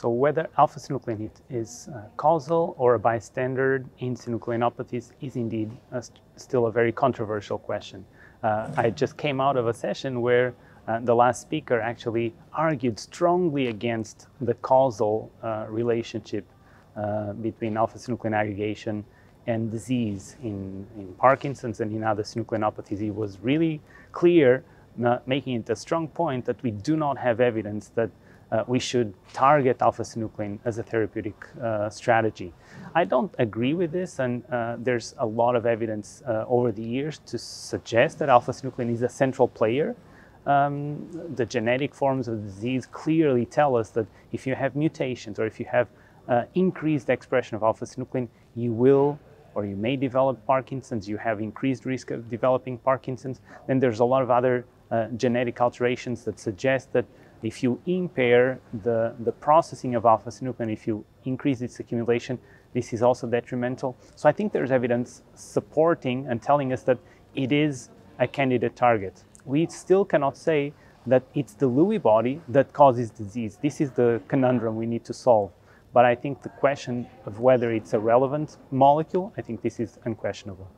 So whether alpha-synuclein is uh, causal or a bystander in synucleinopathies is indeed a st still a very controversial question. Uh, I just came out of a session where uh, the last speaker actually argued strongly against the causal uh, relationship uh, between alpha-synuclein aggregation and disease in, in Parkinson's and in other synucleinopathies. It was really clear, making it a strong point that we do not have evidence that uh, we should target alpha-synuclein as a therapeutic uh, strategy. I don't agree with this, and uh, there's a lot of evidence uh, over the years to suggest that alpha-synuclein is a central player. Um, the genetic forms of the disease clearly tell us that if you have mutations or if you have uh, increased expression of alpha-synuclein, you will or you may develop Parkinson's, you have increased risk of developing Parkinson's. Then there's a lot of other uh, genetic alterations that suggest that if you impair the, the processing of alpha-synuclein, if you increase its accumulation, this is also detrimental. So I think there's evidence supporting and telling us that it is a candidate target. We still cannot say that it's the Lewy body that causes disease. This is the conundrum we need to solve. But I think the question of whether it's a relevant molecule, I think this is unquestionable.